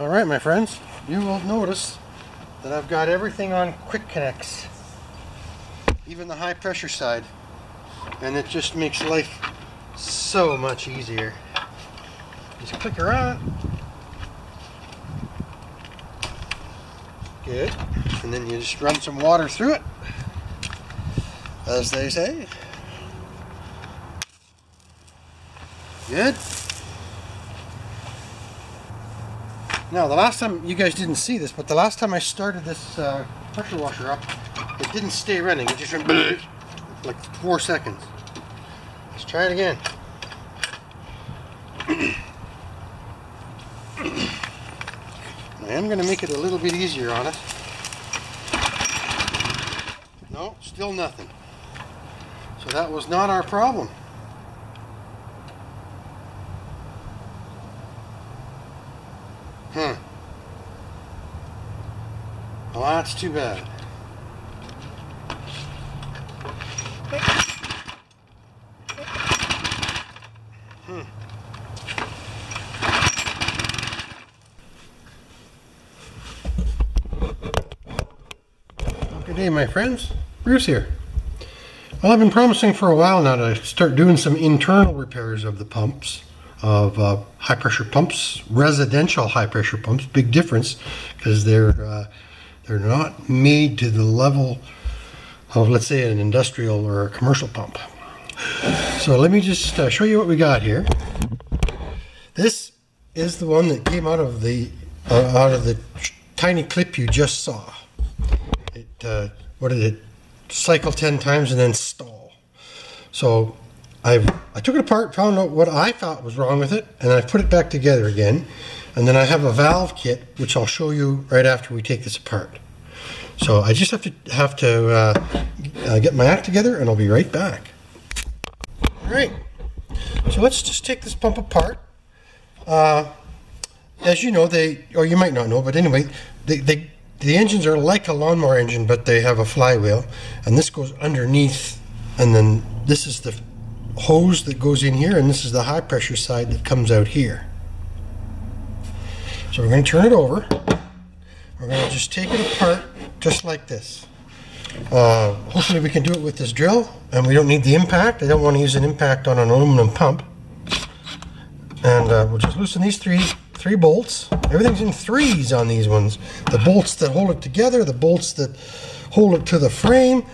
Alright my friends, you will notice that I've got everything on quick connects. Even the high pressure side. And it just makes life so much easier. Just click around. Good. And then you just run some water through it. As they say. Good. Now, the last time, you guys didn't see this, but the last time I started this uh, pressure washer up, it didn't stay running. It just went like four seconds. Let's try it again. I am going to make it a little bit easier on it. No, still nothing. So that was not our problem. Hmm. Well, that's too bad. Hmm. Good day, my friends. Bruce here. Well, I've been promising for a while now to start doing some internal repairs of the pumps of uh, high pressure pumps, residential high pressure pumps. Big difference because they're uh, they're not made to the level of let's say an industrial or a commercial pump. So let me just uh, show you what we got here. This is the one that came out of the uh, out of the tiny clip you just saw. It uh, what did it cycle 10 times and then stall. So I've, I took it apart, found out what I thought was wrong with it, and I put it back together again. And then I have a valve kit, which I'll show you right after we take this apart. So I just have to have to uh, uh, get my act together, and I'll be right back. All right. So let's just take this pump apart. Uh, as you know, they, or you might not know, but anyway, they, they, the engines are like a lawnmower engine, but they have a flywheel, and this goes underneath, and then this is the hose that goes in here, and this is the high pressure side that comes out here. So we're going to turn it over. We're going to just take it apart just like this. Uh, hopefully we can do it with this drill, and we don't need the impact. I don't want to use an impact on an aluminum pump. And uh, we'll just loosen these three three bolts. Everything's in threes on these ones. The bolts that hold it together, the bolts that hold it to the frame,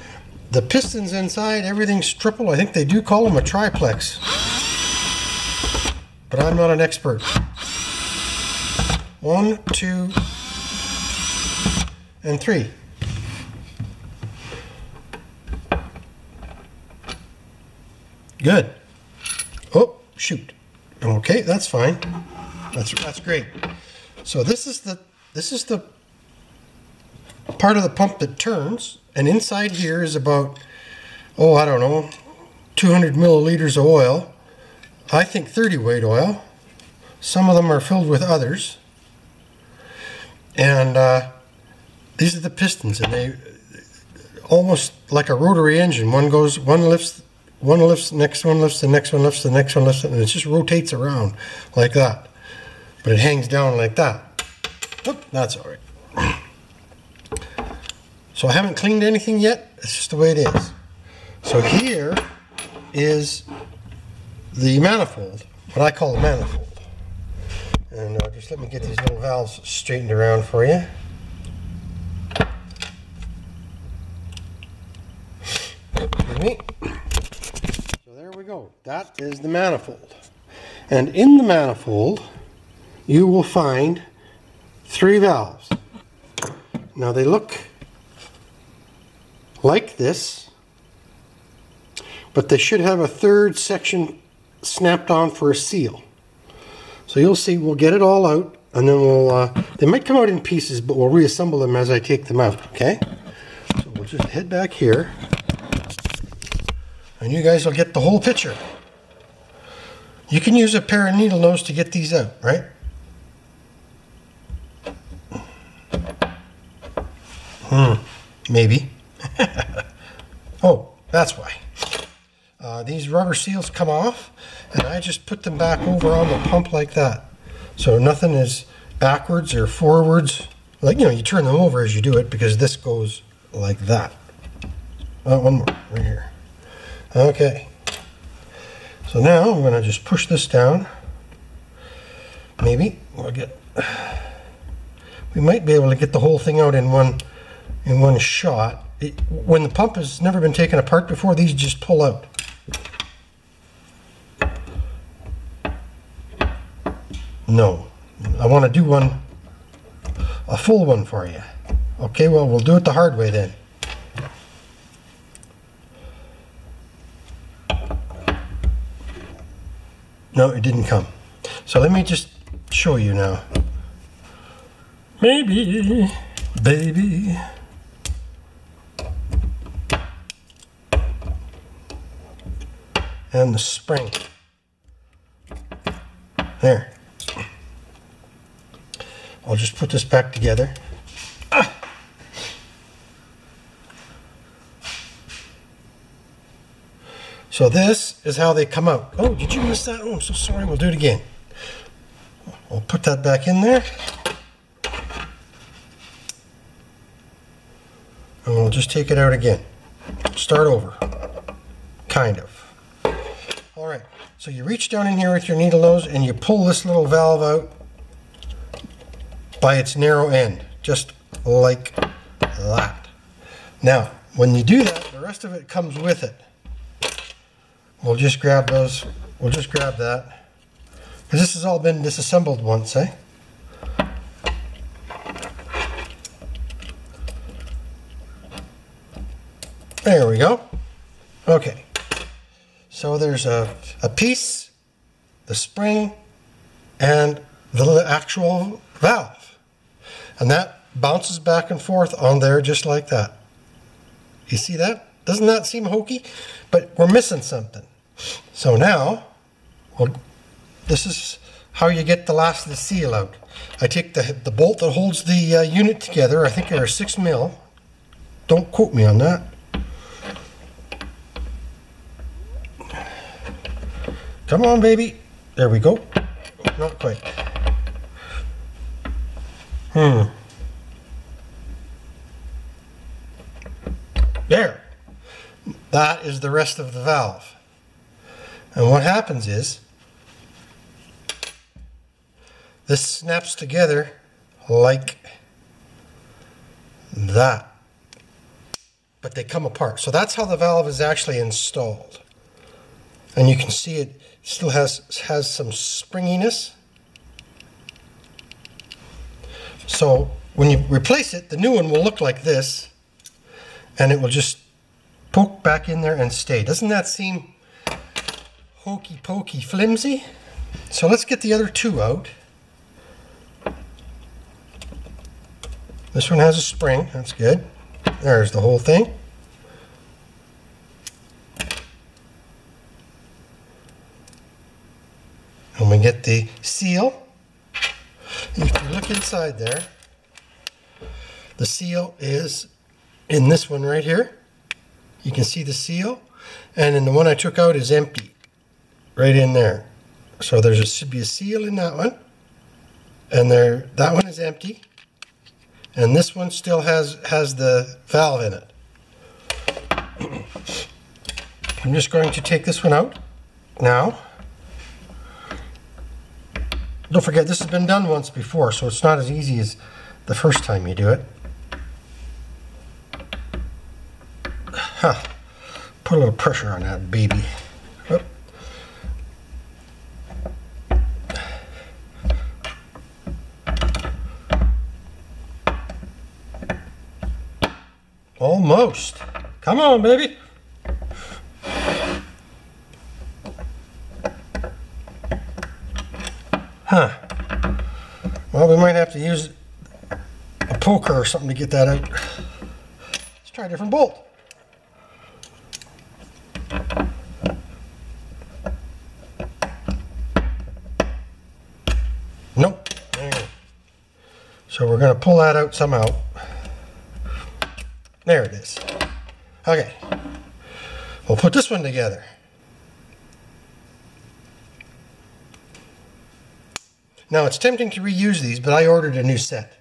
the pistons inside, everything's triple. I think they do call them a triplex. But I'm not an expert. One, two, and three. Good. Oh, shoot. Okay, that's fine. That's that's great. So this is the this is the part of the pump that turns, and inside here is about oh I don't know 200 milliliters of oil. I think 30 weight oil. Some of them are filled with others, and uh, these are the pistons, and they almost like a rotary engine. One goes, one lifts, one lifts, next one lifts, the next one lifts, the next one lifts, and it just rotates around like that but it hangs down like that. Oop, that's all right. So I haven't cleaned anything yet. It's just the way it is. So here is the manifold, what I call the manifold. And uh, just let me get these little valves straightened around for you. me. So there we go. That is the manifold. And in the manifold, you will find three valves. Now they look like this, but they should have a third section snapped on for a seal. So you'll see, we'll get it all out, and then we'll, uh, they might come out in pieces, but we'll reassemble them as I take them out, okay? So we'll just head back here, and you guys will get the whole picture. You can use a pair of needle nose to get these out, right? Hmm, maybe. oh, that's why. Uh, these rubber seals come off and I just put them back over on the pump like that. So nothing is backwards or forwards. Like, you know, you turn them over as you do it because this goes like that. Oh, one more right here. Okay. So now I'm going to just push this down. Maybe we'll get. We might be able to get the whole thing out in one in one shot. It, when the pump has never been taken apart before, these just pull out. No, I want to do one, a full one for you. Okay, well, we'll do it the hard way then. No, it didn't come. So let me just show you now. Maybe, baby. And the spring. There. I'll just put this back together. So this is how they come out. Oh, did you miss that? Oh, I'm so sorry. We'll do it again. We'll put that back in there. And we'll just take it out again. Start over. Kind of. All right, so you reach down in here with your needle nose and you pull this little valve out by its narrow end, just like that. Now, when you do that, the rest of it comes with it. We'll just grab those, we'll just grab that. Because this has all been disassembled once, eh? There we go. Okay. So there's a, a piece, the spring, and the actual valve. And that bounces back and forth on there just like that. You see that? Doesn't that seem hokey? But we're missing something. So now, well, this is how you get the last of the seal out. I take the, the bolt that holds the uh, unit together, I think they're 6 mil. Don't quote me on that. Come on, baby. There we go. Not quite. Hmm. There. That is the rest of the valve. And what happens is, this snaps together like that. But they come apart. So that's how the valve is actually installed. And you can see it Still has, has some springiness. So when you replace it, the new one will look like this and it will just poke back in there and stay. Doesn't that seem hokey pokey flimsy? So let's get the other two out. This one has a spring, that's good. There's the whole thing. And we get the seal. If you look inside there, the seal is in this one right here. You can see the seal. And in the one I took out is empty. Right in there. So there should be a seal in that one. And there that one is empty. And this one still has, has the valve in it. I'm just going to take this one out now. Don't forget, this has been done once before, so it's not as easy as the first time you do it. Huh. Put a little pressure on that baby. Oop. Almost. Come on, baby. Huh. Well, we might have to use a poker or something to get that out. Let's try a different bolt. Nope. So we're going to pull that out somehow. There it is. Okay. We'll put this one together. Now it's tempting to reuse these, but I ordered a new set.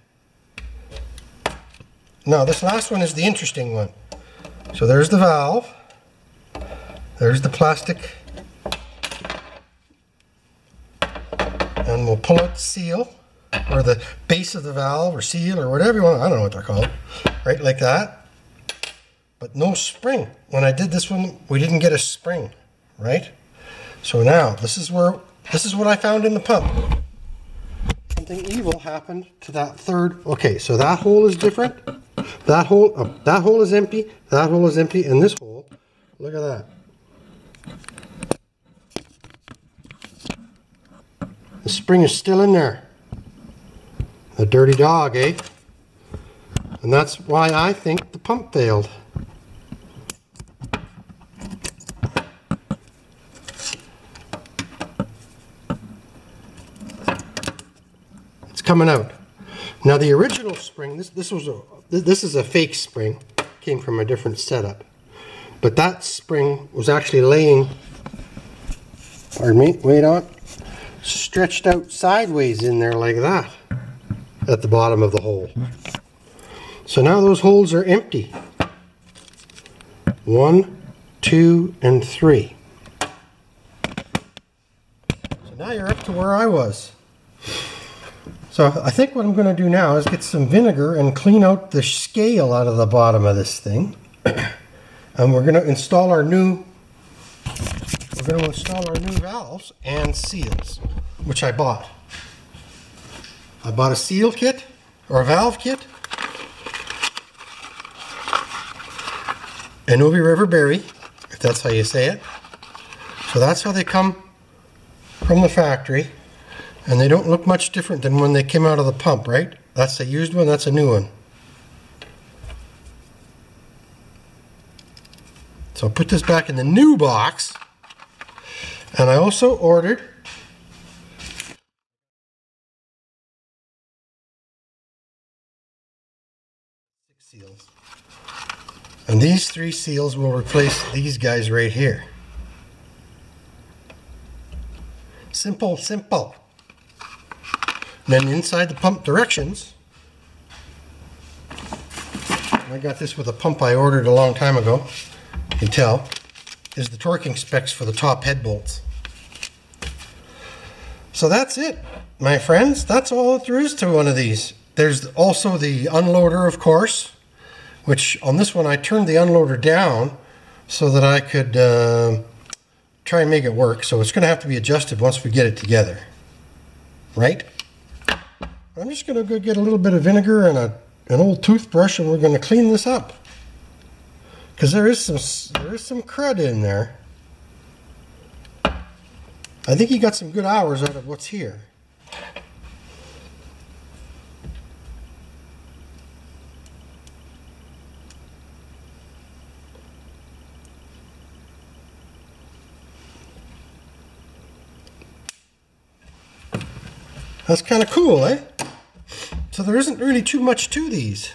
Now this last one is the interesting one. So there's the valve. There's the plastic. And we'll pull out the seal, or the base of the valve, or seal, or whatever you want. I don't know what they're called. Right, like that. But no spring. When I did this one, we didn't get a spring, right? So now, this is where, this is what I found in the pump something evil happened to that third. Okay, so that hole is different. That hole, uh, that hole is empty. That hole is empty, and this hole, look at that. The spring is still in there. The dirty dog, eh? And that's why I think the pump failed. Coming out. Now the original spring, this, this was a, this is a fake spring, came from a different setup. But that spring was actually laying, pardon me, wait on, stretched out sideways in there like that at the bottom of the hole. So now those holes are empty. One, two, and three. So now you're up to where I was. So I think what I'm going to do now is get some vinegar and clean out the scale out of the bottom of this thing. and we're going to install our new we're going to install our new valves and seals, which I bought. I bought a seal kit or a valve kit. Annovi Reverberi, if that's how you say it. So that's how they come from the factory. And they don't look much different than when they came out of the pump, right? That's a used one, that's a new one. So I'll put this back in the new box. And I also ordered six seals. And these three seals will replace these guys right here. Simple, simple. Then inside the pump directions, I got this with a pump I ordered a long time ago, you can tell, is the torquing specs for the top head bolts. So that's it, my friends. That's all there is to one of these. There's also the unloader, of course, which on this one I turned the unloader down so that I could uh, try and make it work. So it's going to have to be adjusted once we get it together. Right? I'm just going to go get a little bit of vinegar and a, an old toothbrush and we're going to clean this up. Because there is some there is some crud in there. I think he got some good hours out of what's here. That's kind of cool, eh? So there isn't really too much to these.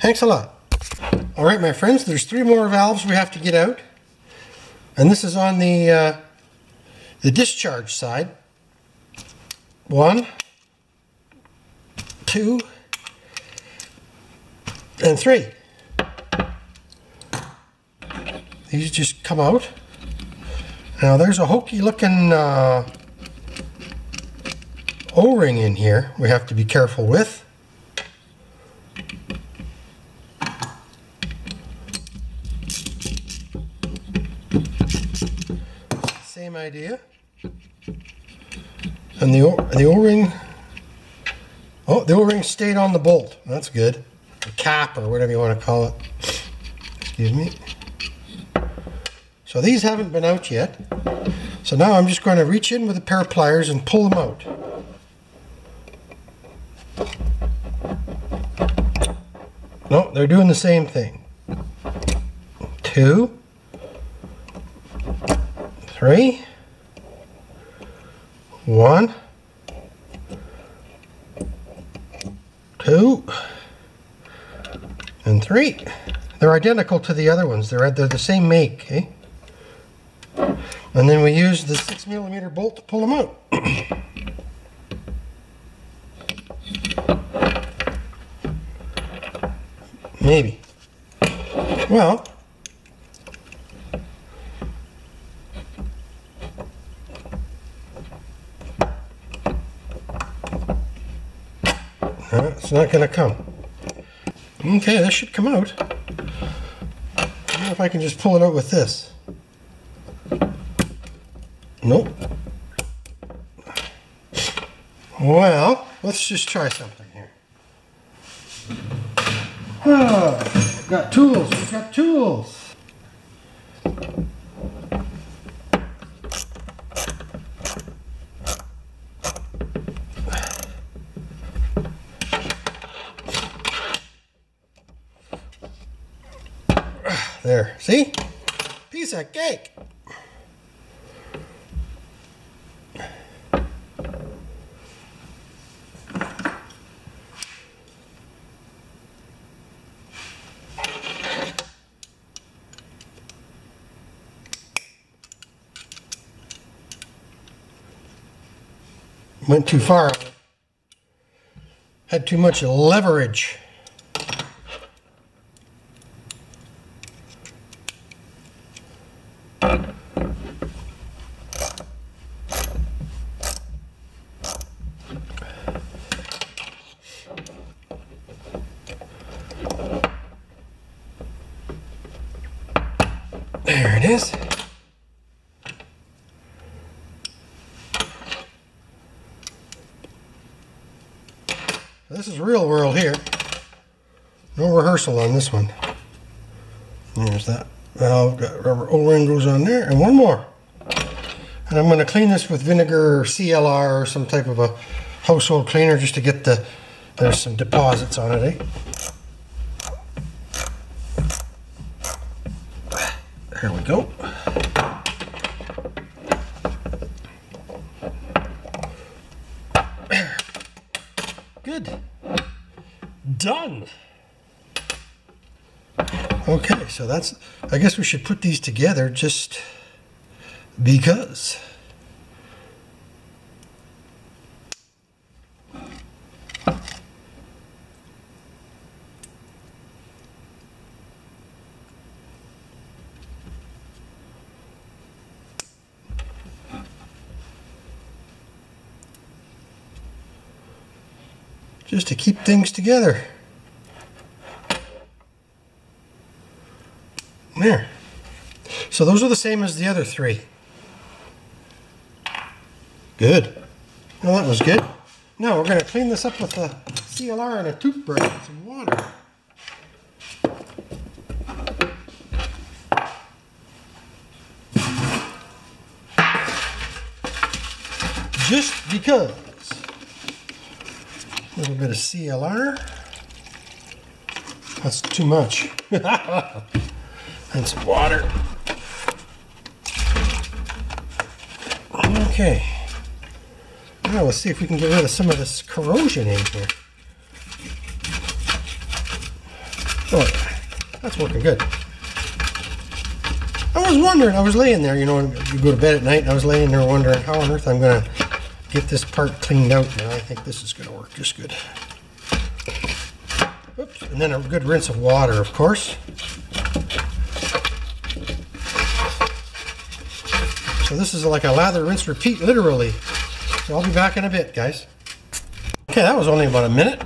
Thanks a lot. All right, my friends, there's three more valves we have to get out. And this is on the, uh, the discharge side. One, two, and three. These just come out. Now there's a hokey looking uh, O-ring in here we have to be careful with. Same idea. And the, the O-ring, oh, the O-ring stayed on the bolt. That's good. The cap or whatever you want to call it. Excuse me. So these haven't been out yet. So now I'm just going to reach in with a pair of pliers and pull them out. No, they're doing the same thing. Two, three, one, two, and three. They're identical to the other ones. They're, they're the same make. Eh? And then we use the six millimeter bolt to pull them out. Maybe. Well, it's not going to come. Okay, this should come out. If I can just pull it out with this. Nope. Well, let's just try something got tools, we've got tools. There, see? Piece of cake. Went too far. Had too much leverage. There it is. This is real world here. No rehearsal on this one. There's that valve, got rubber O-ring goes on there, and one more. And I'm going to clean this with vinegar or CLR or some type of a household cleaner just to get the, there's some deposits on it, eh? There we go. Good. Done. Okay, so that's, I guess we should put these together just because. just to keep things together. There. So those are the same as the other three. Good. Well, that was good. Now we're going to clean this up with a CLR and a toothbrush and some water. Just because. A little bit of CLR. That's too much. and some water. Okay. Now let's see if we can get rid of some of this corrosion in here. Oh, that's working good. I was wondering, I was laying there, you know, you go to bed at night, and I was laying there wondering how on earth I'm going to get this part cleaned out, and I think this is going to work just good. Oops, and then a good rinse of water, of course. So this is like a lather, rinse, repeat, literally. So I'll be back in a bit, guys. Okay, that was only about a minute.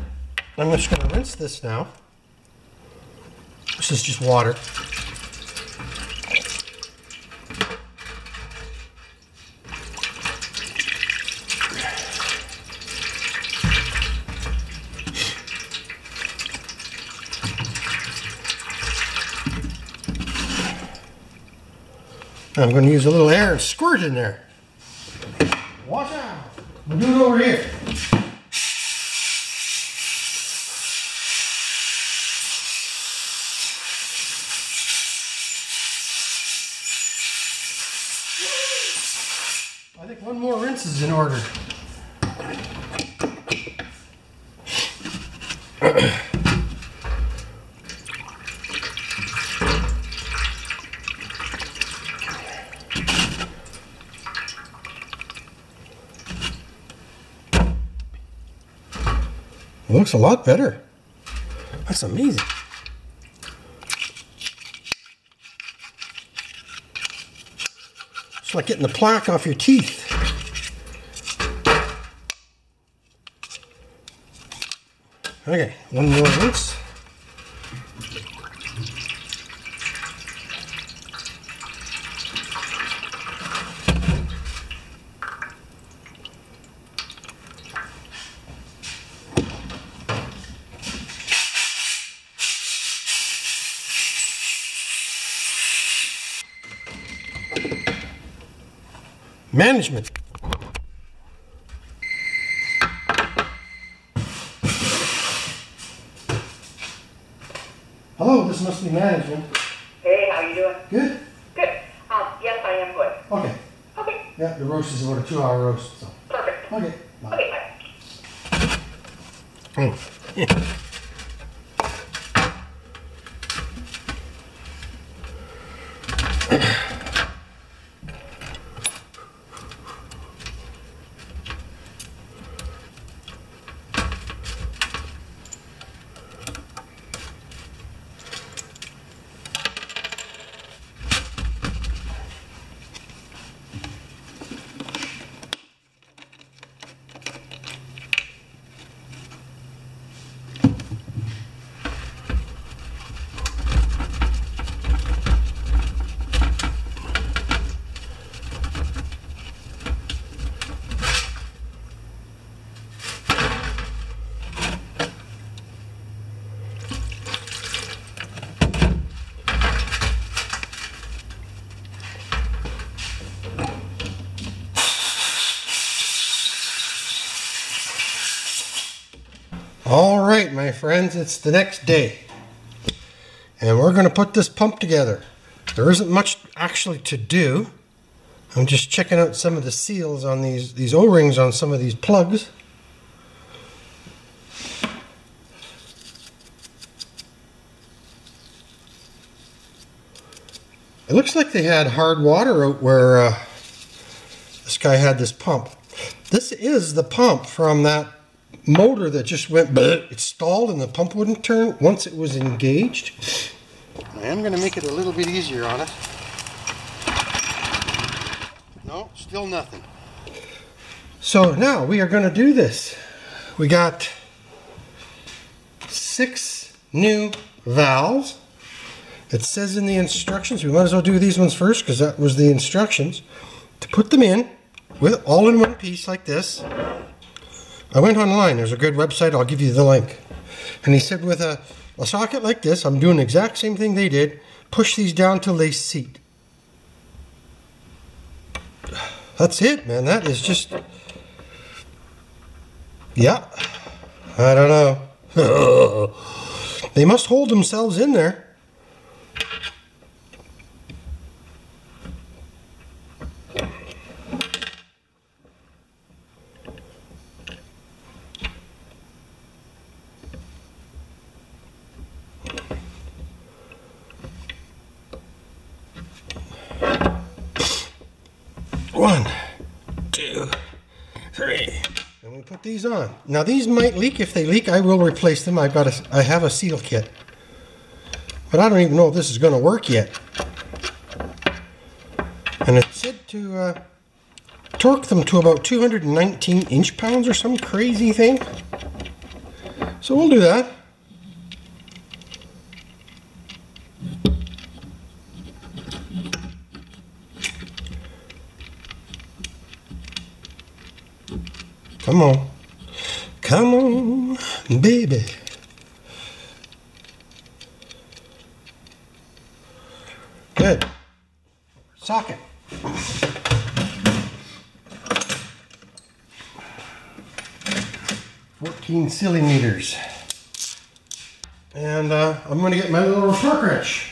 I'm just going to rinse this now. This is just water. I'm going to use a little air and squirt in there. Watch out. We'll do it over here. I think one more rinse is in order. A lot better. That's amazing. It's like getting the plaque off your teeth. Okay, one more rinse. Management. Hello, this must be management. Hey, how you doing? Good? Good. Um, yes, I am good. Okay. Okay, Yeah, the roast is about a two hour roast, so. perfect. Okay. Bye. Okay, bye. Oh. All right, my friends, it's the next day. And we're going to put this pump together. There isn't much actually to do. I'm just checking out some of the seals on these, these O-rings on some of these plugs. It looks like they had hard water out where uh, this guy had this pump. This is the pump from that motor that just went, bleh, it stalled and the pump wouldn't turn once it was engaged. I am going to make it a little bit easier on it. No, still nothing. So now we are going to do this. We got six new valves. It says in the instructions, we might as well do these ones first because that was the instructions, to put them in with all in one piece like this. I went online, there's a good website, I'll give you the link. And he said with a, a socket like this, I'm doing the exact same thing they did, push these down till they seat. That's it, man. That is just, yeah, I don't know. they must hold themselves in there. One, two, three. And we put these on. Now these might leak. If they leak, I will replace them. I've got a, I have a seal kit. But I don't even know if this is going to work yet. And it said to uh, torque them to about 219 inch pounds or some crazy thing. So we'll do that. Come on. Come on, baby. Good. Socket. Fourteen silly meters. And uh, I'm going to get my little torque wrench.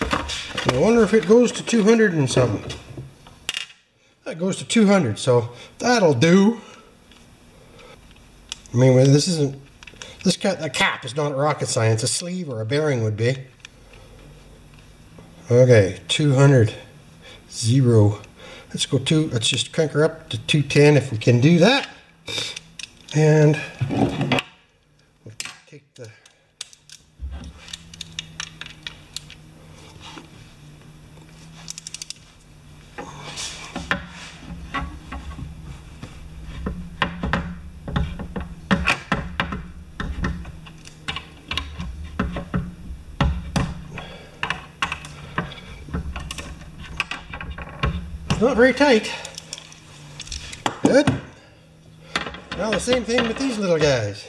I wonder if it goes to 200 and something. That goes to 200, so that'll do. I mean, this isn't, this cap, a cap is not rocket science. A sleeve or a bearing would be. Okay, 200, zero. Let's go to, let's just crank her up to 210 if we can do that. And we'll take the It's not very tight. Good. Now the same thing with these little guys.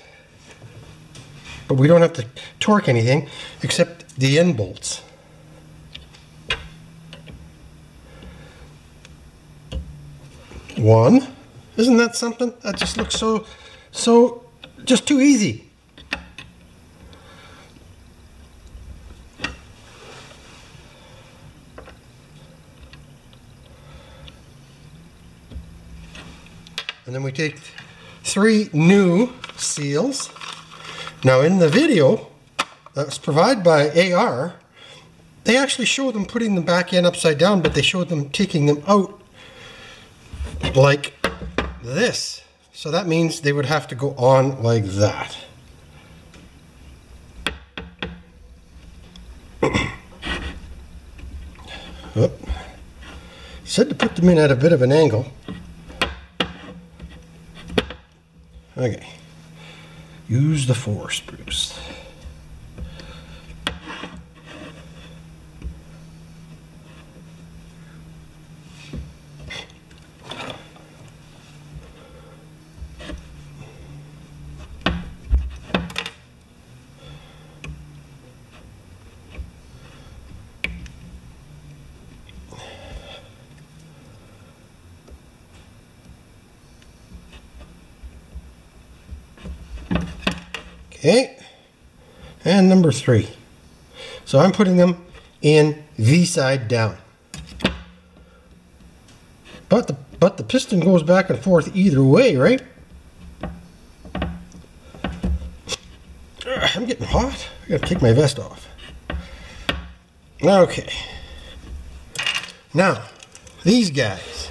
But we don't have to torque anything except the end bolts. One. Isn't that something? That just looks so, so, just too easy. And then we take three new seals. Now in the video that's provided by AR, they actually show them putting them back in upside down, but they showed them taking them out like this. So that means they would have to go on like that. Said to put them in at a bit of an angle. Okay. Use the force, Bruce. Okay. And number three. So I'm putting them in V side down. But the but the piston goes back and forth either way, right? I'm getting hot. I gotta take my vest off. Okay. Now, these guys,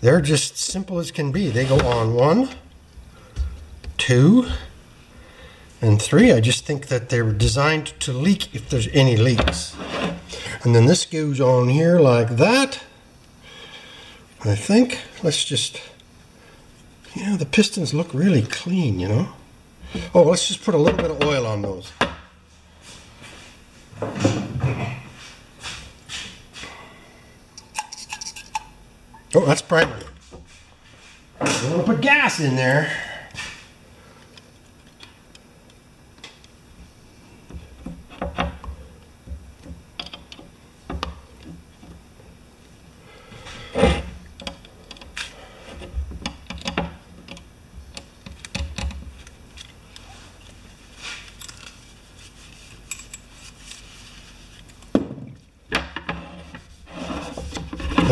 they're just simple as can be. They go on one, two, and three, I just think that they're designed to leak if there's any leaks. And then this goes on here like that. I think, let's just, you know, the pistons look really clean, you know. Oh, let's just put a little bit of oil on those. Oh, that's primer. I'm gonna put gas in there.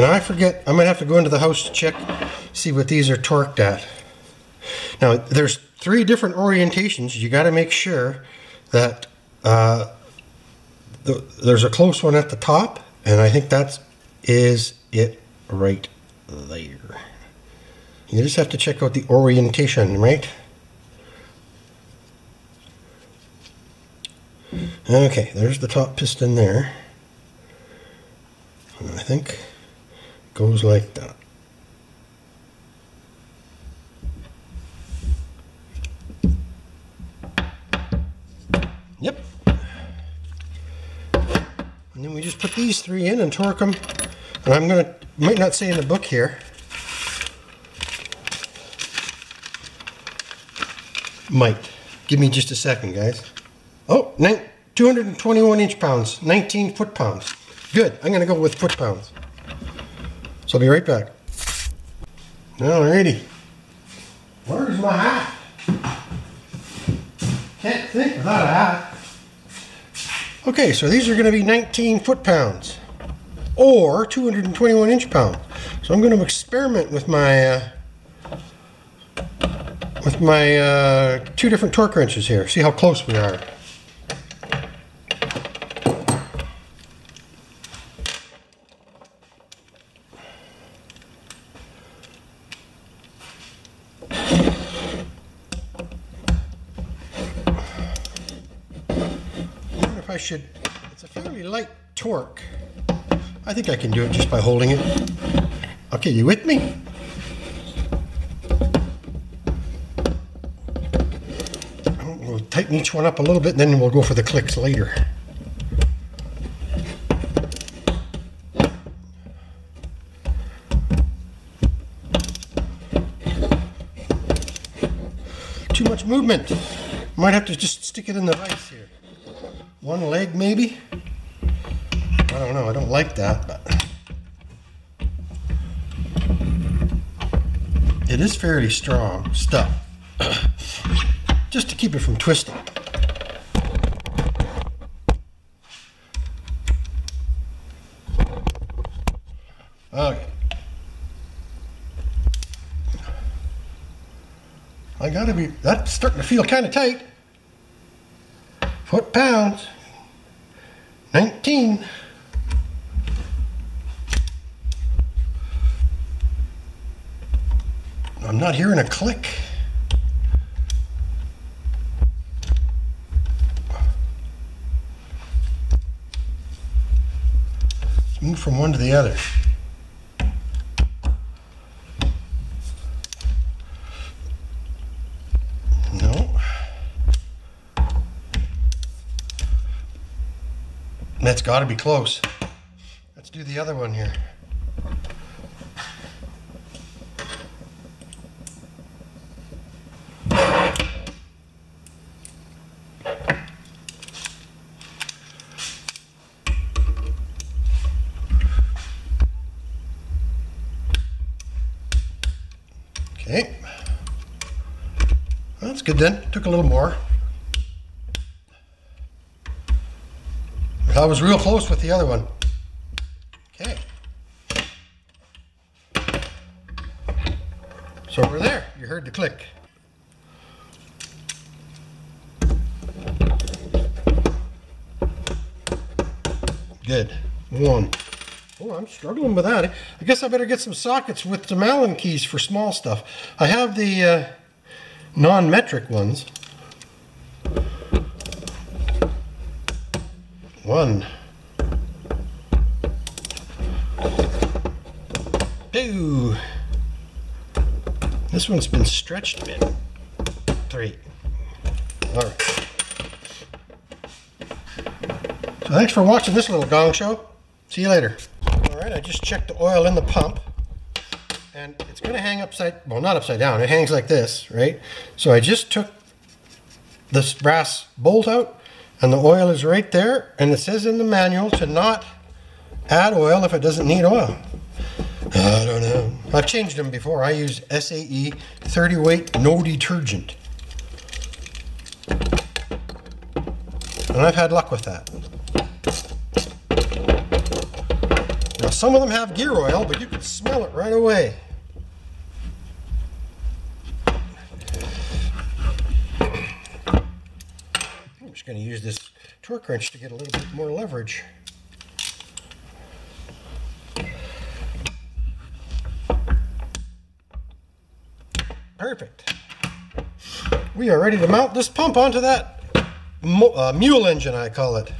And I forget, I'm gonna have to go into the house to check, see what these are torqued at. Now, there's three different orientations. You gotta make sure that uh, the, there's a close one at the top, and I think that is it right there. You just have to check out the orientation, right? Okay, there's the top piston there. I think goes like that. Yep. And then we just put these three in and torque them. And I'm gonna, might not say in the book here. Might. Give me just a second, guys. Oh, 221 inch pounds, 19 foot pounds. Good, I'm gonna go with foot pounds. So I'll be right back. Alrighty. Where's my hat? Can't think without a hat. Okay, so these are going to be 19 foot pounds or 221 inch pounds. So I'm going to experiment with my uh, with my uh, two different torque wrenches here. See how close we are. I should, it's a fairly light torque. I think I can do it just by holding it. Okay, you with me? We'll tighten each one up a little bit and then we'll go for the clicks later. Too much movement. Might have to just stick it in the vise here. One leg maybe? I don't know, I don't like that, but. It is fairly strong stuff. just to keep it from twisting. Okay. I gotta be, that's starting to feel kind of tight. Foot pounds. 19. I'm not hearing a click. Move from one to the other. No. That's got to be close. Let's do the other one here. Okay. That's good then. Took a little more. I was real close with the other one. Okay. So we're there. You heard the click. Good. One. Oh, I'm struggling with that. I guess I better get some sockets with some Allen keys for small stuff. I have the uh, non-metric ones. One. Two. This one's been stretched a bit. Three. All right. So thanks for watching this little gong show. See you later. All right, I just checked the oil in the pump and it's going to hang upside, well, not upside down. It hangs like this, right? So I just took this brass bolt out and the oil is right there and it says in the manual to not add oil if it doesn't need oil. I don't know. I've changed them before. I use SAE 30 weight no detergent. And I've had luck with that. Now some of them have gear oil, but you can smell it right away. Just going to use this torque wrench to get a little bit more leverage. Perfect. We are ready to mount this pump onto that uh, mule engine, I call it.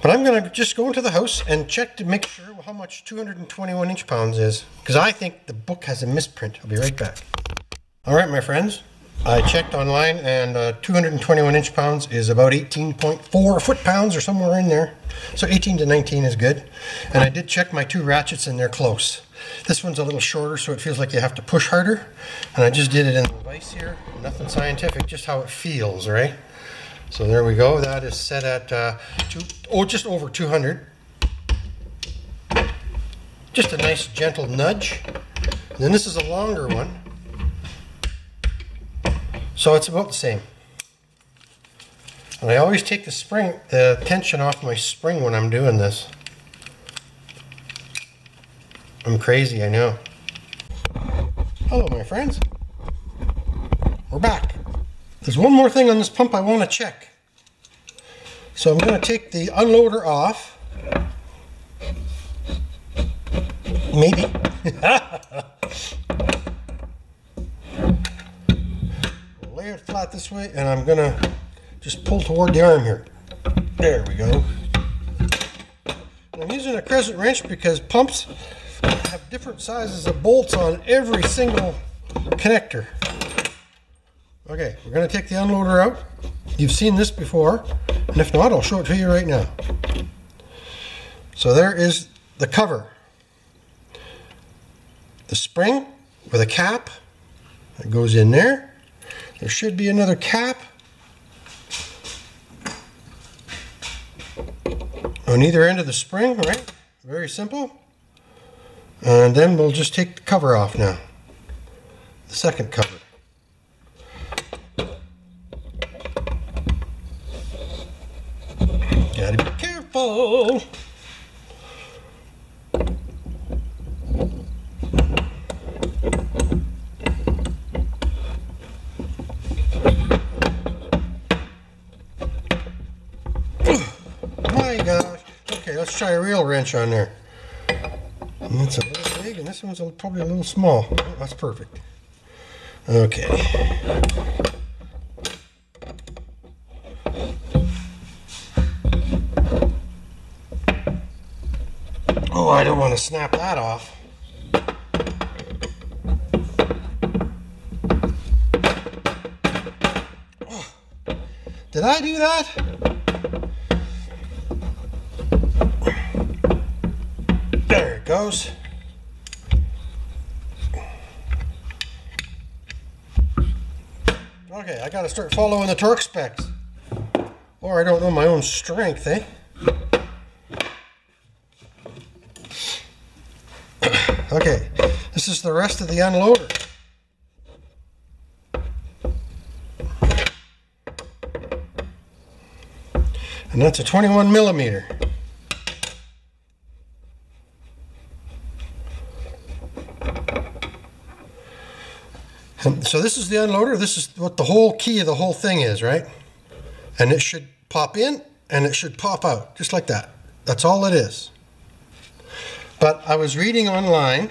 But I'm going to just go into the house and check to make sure how much 221 inch pounds is. Because I think the book has a misprint. I'll be right back. All right, my friends. I checked online and uh, 221 inch pounds is about 18.4 foot pounds or somewhere in there. So 18 to 19 is good. And I did check my two ratchets and they're close. This one's a little shorter so it feels like you have to push harder. And I just did it in the vise here. Nothing scientific, just how it feels, right? So there we go. That is set at uh, two, oh, just over 200. Just a nice gentle nudge. And then this is a longer one. So it's about the same. And I always take the spring, the tension off my spring when I'm doing this. I'm crazy, I know. Hello, my friends. We're back. There's one more thing on this pump I want to check. So I'm going to take the unloader off. Maybe. lay it flat this way and I'm going to just pull toward the arm here. There we go. I'm using a crescent wrench because pumps have different sizes of bolts on every single connector. Okay, we're going to take the unloader out. You've seen this before, and if not, I'll show it to you right now. So there is the cover. The spring with a cap that goes in there. There should be another cap on either end of the spring, right? Very simple. And then we'll just take the cover off now. The second cover. Gotta be careful. Try a real wrench on there. And that's a little big, and this one's probably a little small. Oh, that's perfect. Okay. Oh, I don't want to snap that off. Did I do that? Goes. Okay, I gotta start following the torque specs. Or I don't know my own strength, eh? Okay, this is the rest of the unloader. And that's a 21 millimeter. So this is the unloader. This is what the whole key of the whole thing is, right? And it should pop in and it should pop out, just like that. That's all it is. But I was reading online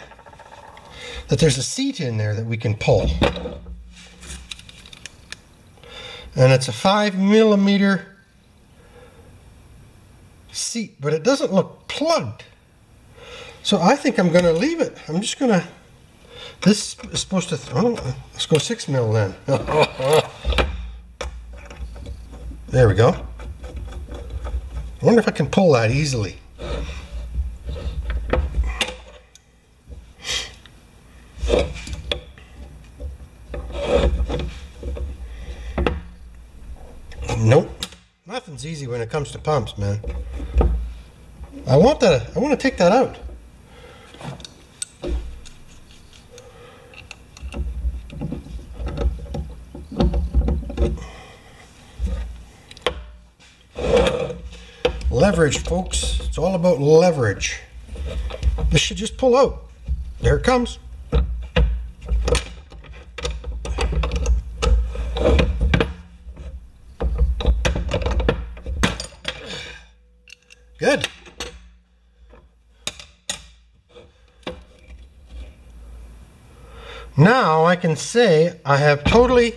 that there's a seat in there that we can pull. And it's a five millimeter seat, but it doesn't look plugged. So I think I'm going to leave it. I'm just going to. This is supposed to. Oh, let's go six mil then. there we go. I wonder if I can pull that easily. Nope. Nothing's easy when it comes to pumps, man. I want that. I want to take that out. Leverage, folks. It's all about leverage. This should just pull out. There it comes. Good. Now I can say I have totally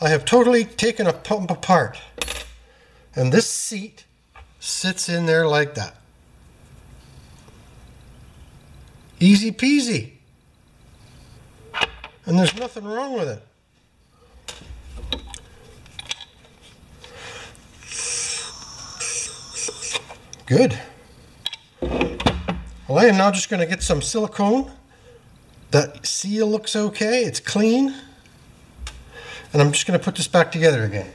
I have totally taken a pump apart. And this seat sits in there like that. Easy peasy. And there's nothing wrong with it. Good. Well, I am now just going to get some silicone. That seal looks okay. It's clean. And I'm just going to put this back together again.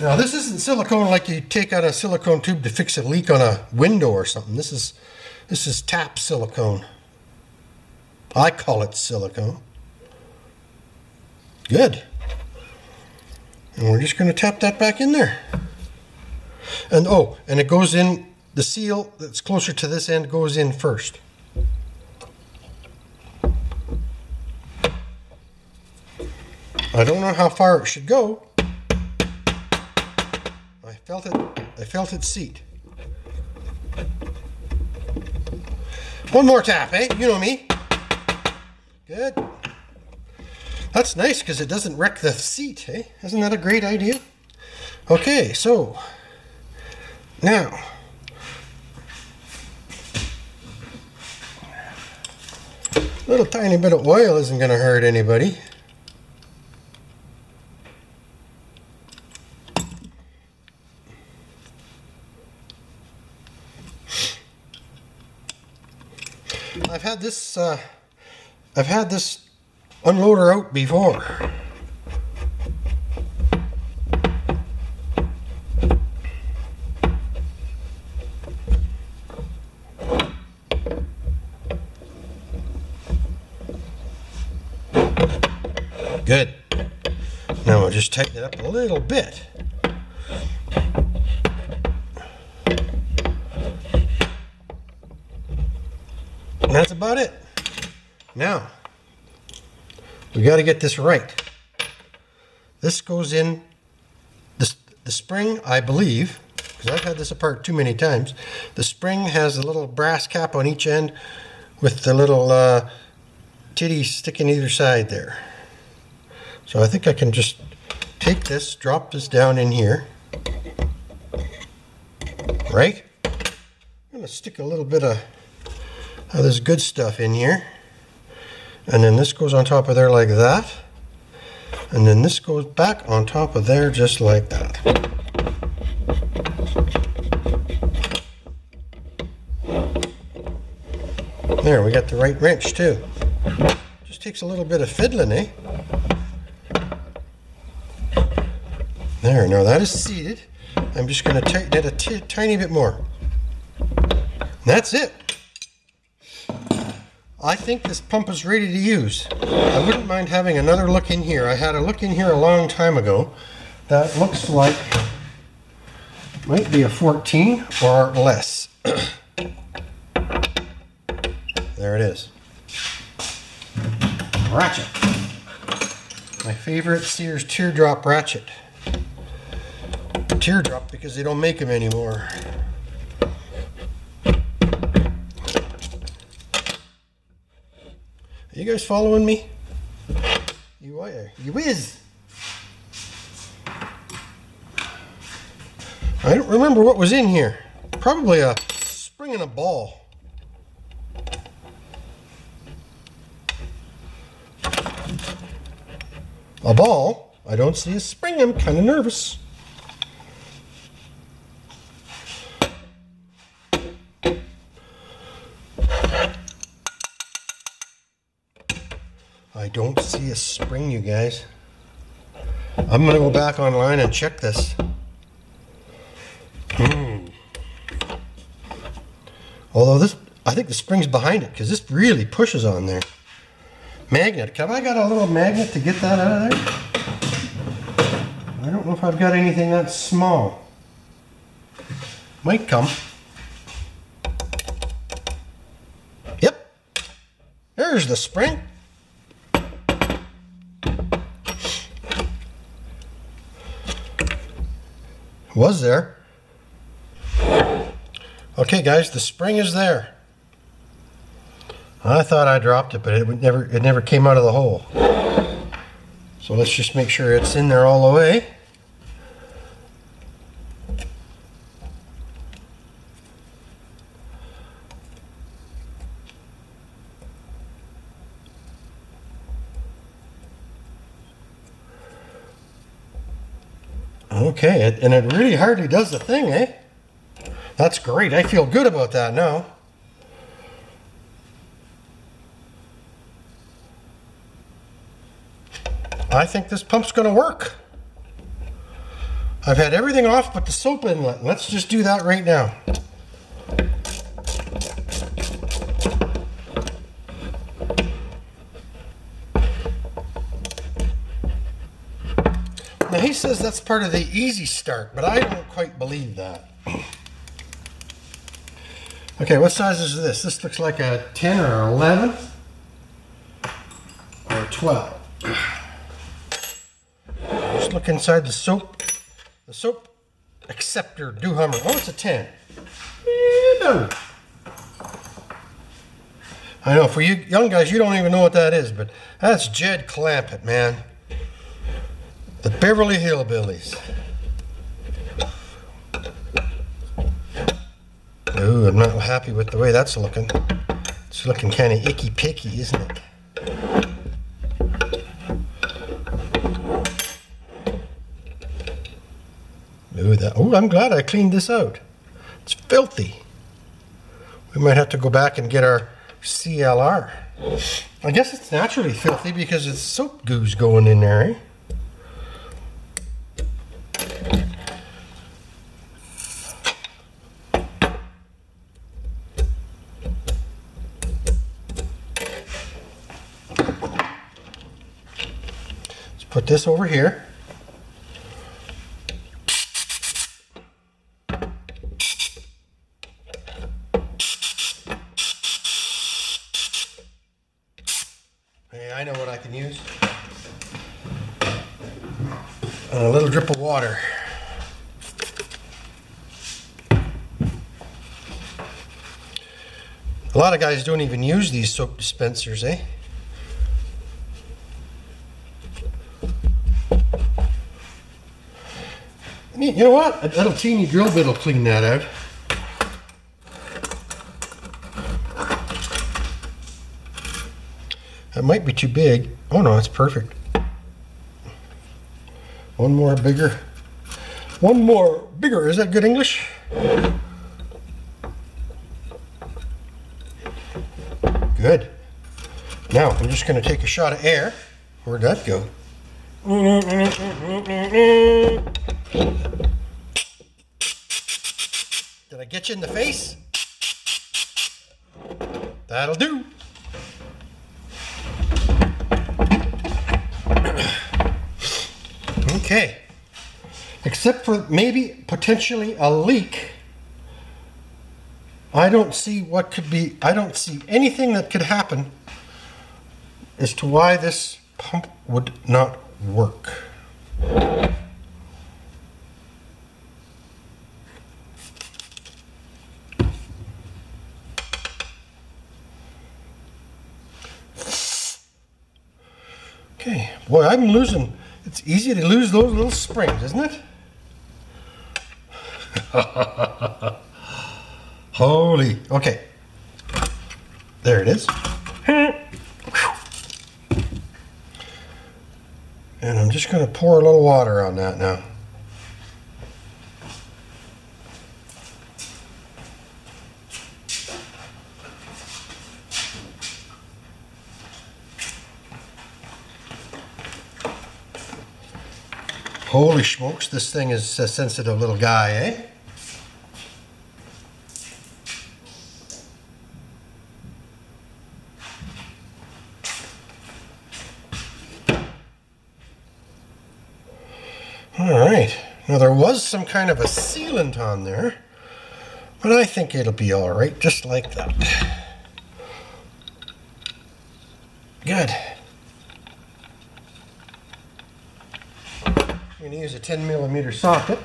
Now this isn't silicone like you take out a silicone tube to fix a leak on a window or something. This is this is tap silicone. I call it silicone. Good. And we're just going to tap that back in there. And oh, and it goes in, the seal that's closer to this end goes in first. I don't know how far it should go, felt it. I felt it seat. One more tap, eh? You know me. Good. That's nice because it doesn't wreck the seat, eh? Isn't that a great idea? Okay, so now a little tiny bit of oil isn't going to hurt anybody. This uh, I've had this unloader out before. Good. Now we'll just tighten it up a little bit. About it. Now, we got to get this right. This goes in, this, the spring, I believe, because I've had this apart too many times, the spring has a little brass cap on each end with the little uh, titty sticking either side there. So I think I can just take this, drop this down in here, right? I'm going to stick a little bit of, of this good stuff in here. And then this goes on top of there like that. And then this goes back on top of there just like that. There, we got the right wrench too. Just takes a little bit of fiddling, eh? There, now that is seated. I'm just going to tighten it a tiny bit more. That's it. I think this pump is ready to use. I wouldn't mind having another look in here. I had a look in here a long time ago that looks like might be a 14 or less. there it is. Ratchet. My favorite Sears teardrop ratchet. Teardrop because they don't make them anymore. You guys following me? You are. You is. I don't remember what was in here. Probably a spring and a ball. A ball? I don't see a spring. I'm kind of nervous. I don't see a spring, you guys. I'm gonna go back online and check this. Hmm. Although this, I think the spring's behind it because this really pushes on there. Magnet. Have I got a little magnet to get that out of there? I don't know if I've got anything that small. Might come. Yep. There's the spring. Was there. Okay, guys, the spring is there. I thought I dropped it, but it would never it never came out of the hole. So let's just make sure it's in there all the way. Okay, it, and it really hardly does the thing, eh? That's great. I feel good about that now. I think this pump's going to work. I've had everything off but the soap inlet. Let's just do that right now. Says that's part of the easy start, but I don't quite believe that. Okay, what size is this? This looks like a 10 or 11 or 12. Just look inside the soap. The soap acceptor Duhammer. Oh, it's a 10. Eh, no. I know, for you young guys, you don't even know what that is, but that's Jed Clampett, man. The Beverly Hillbillies. Ooh, I'm not happy with the way that's looking. It's looking kind of icky picky, isn't it? Ooh, that, ooh, I'm glad I cleaned this out. It's filthy. We might have to go back and get our CLR. I guess it's naturally filthy because it's soap goos going in there, eh? Put this over here. Hey, I know what I can use. And a little drip of water. A lot of guys don't even use these soap dispensers, eh? You know what? A little teeny drill bit will clean that out. That might be too big. Oh no, it's perfect. One more bigger. One more bigger. Is that good English? Good. Now I'm just going to take a shot of air. Where'd that go? You in the face? That'll do. Okay. Except for maybe potentially a leak. I don't see what could be, I don't see anything that could happen as to why this pump would not work. Okay, boy, I'm losing. It's easy to lose those little springs, isn't it? Holy. Okay. There it is. And I'm just going to pour a little water on that now. Holy smokes, this thing is a sensitive little guy, eh? All right. Now there was some kind of a sealant on there, but I think it'll be all right, just like that. Good. I'm going to use a 10 millimeter socket.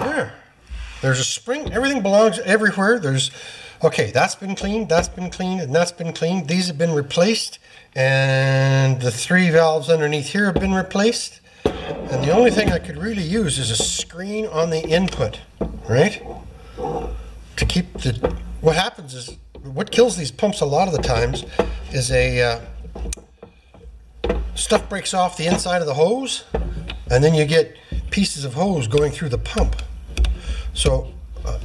There. There's a spring. Everything belongs everywhere. There's, okay, that's been cleaned, that's been cleaned, and that's been cleaned. These have been replaced, and the three valves underneath here have been replaced. And the only thing I could really use is a screen on the input, right? To keep the, what happens is, what kills these pumps a lot of the times is a, uh, stuff breaks off the inside of the hose, and then you get pieces of hose going through the pump. So uh,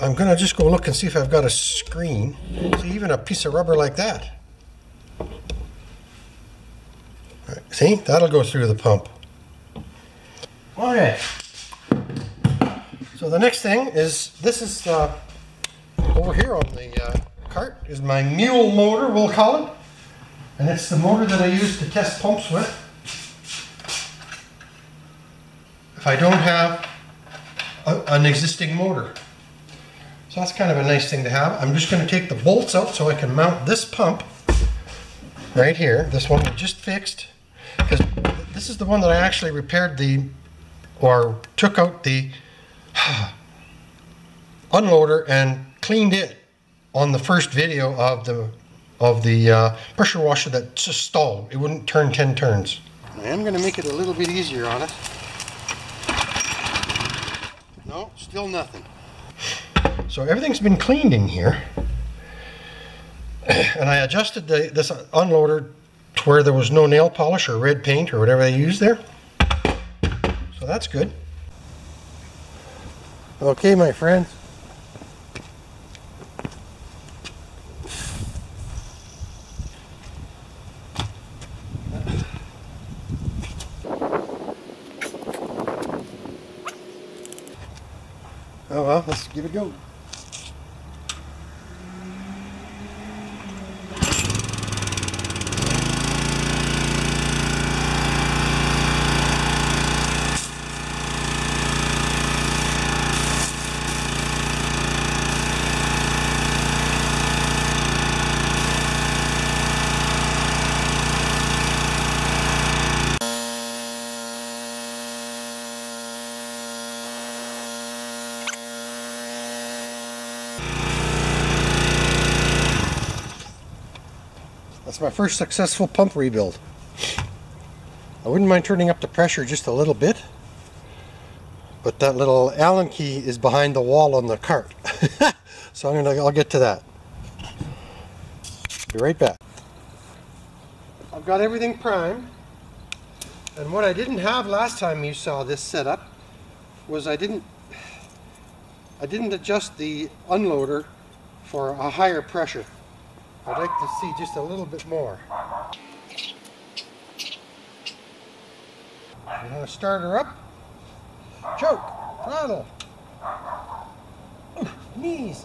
I'm gonna just go look and see if I've got a screen, see even a piece of rubber like that. Right, See, that'll go through the pump. Okay. So the next thing is, this is uh, over here on the uh, cart is my mule motor, we'll call it. And it's the motor that I use to test pumps with. If I don't have a, an existing motor. So that's kind of a nice thing to have. I'm just going to take the bolts out so I can mount this pump right here. This one we just fixed because this is the one that I actually repaired the or took out the unloader and cleaned it on the first video of the of the uh, pressure washer that just stalled. It wouldn't turn 10 turns. I am going to make it a little bit easier on it. No, still nothing. So everything's been cleaned in here. And I adjusted the, this unloader to where there was no nail polish or red paint or whatever they use there. So that's good. Okay, my friends. Oh well, let's give it a go. My first successful pump rebuild. I wouldn't mind turning up the pressure just a little bit. But that little Allen key is behind the wall on the cart. so I'm gonna I'll get to that. Be right back. I've got everything primed. And what I didn't have last time you saw this setup was I didn't I didn't adjust the unloader for a higher pressure. I'd like to see just a little bit more. You want to start her up? Choke, throttle. Knees.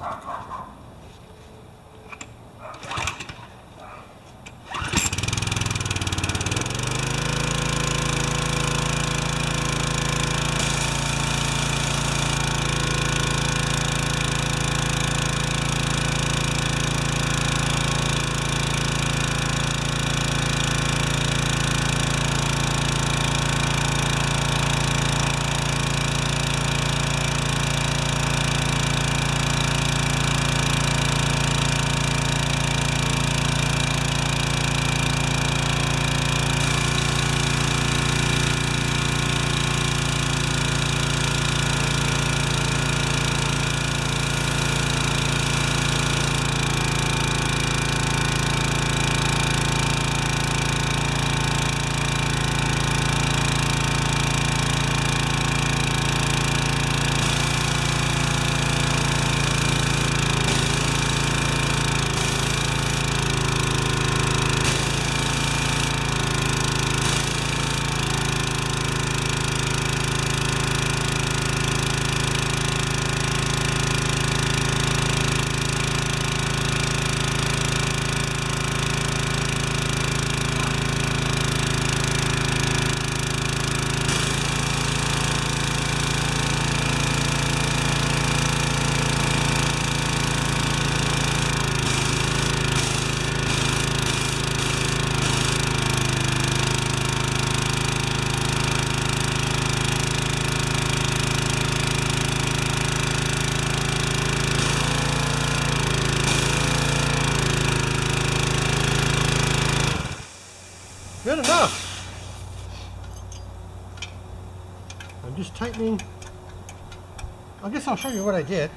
I'll show you what I did.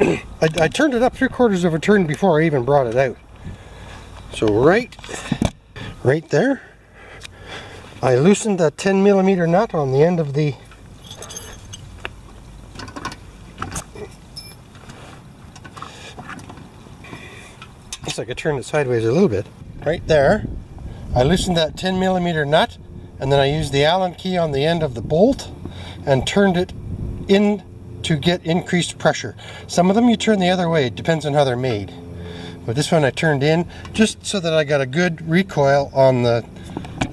I, I turned it up three quarters of a turn before I even brought it out. So right, right there, I loosened that 10 millimeter nut on the end of the I could turn it sideways a little bit. Right there, I loosened that 10 millimeter nut and then I used the Allen key on the end of the bolt and turned it in to get increased pressure. Some of them you turn the other way, it depends on how they're made. But this one I turned in just so that I got a good recoil on the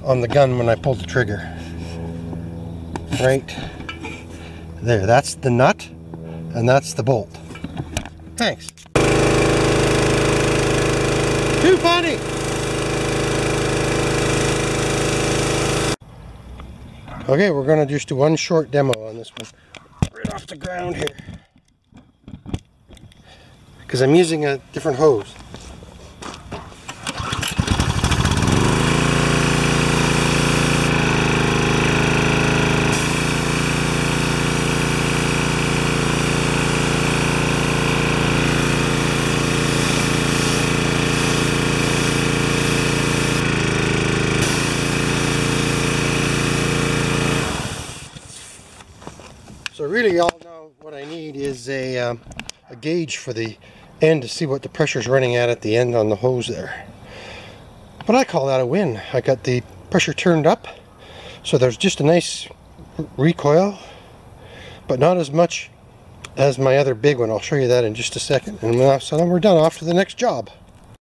on the gun when I pulled the trigger. Right There, that's the nut, and that's the bolt. Thanks. Too funny! Okay, we're gonna just do one short demo on this one. Off the ground here. Because I'm using a different hose. So really all now what I need is a, um, a gauge for the end to see what the pressure's running at at the end on the hose there. But I call that a win. I got the pressure turned up so there's just a nice recoil but not as much as my other big one. I'll show you that in just a second. And so then we're done off to the next job.